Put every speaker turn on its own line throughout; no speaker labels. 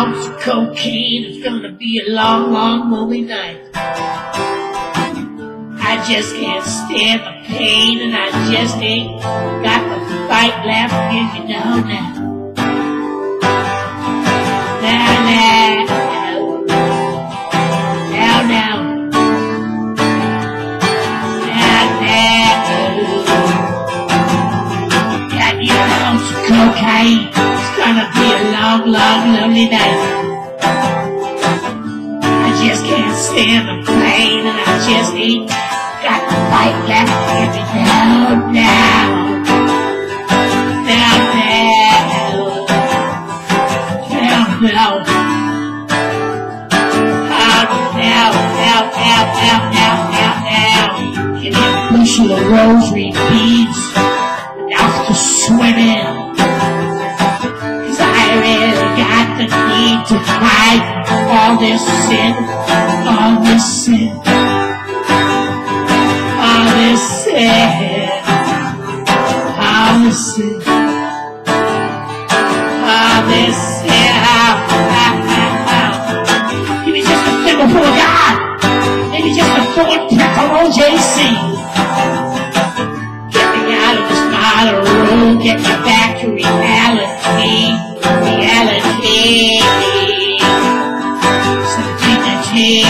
ounce of cocaine. It's gonna be a long, long, lonely night. I just can't stand the pain, and I just ain't got the fight left in me now, now. Now, now. Now, now. Cocaine. Long, lonely night. I just can't stand the pain, and I just ain't got the fight left in me now, now. Now, now. Now, now. Now, now, now, now, now, all this sin, all this sin, all this sin, all this sin, all this sin. Give me just a thimbleful of God. Maybe just a full prick of OJC. Get me out of this model room. Get me back You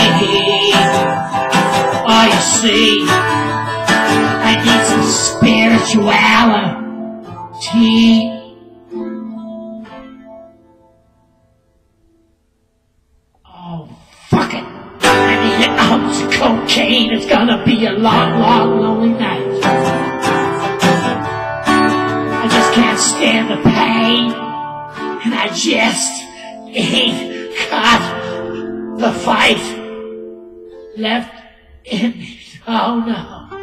see, I need some spirituality. Oh, fuck it. I need an ounce of cocaine. It's gonna be a long, long, lonely night. I just can't stand the pain. And I just ain't got the fight left in me. Oh no.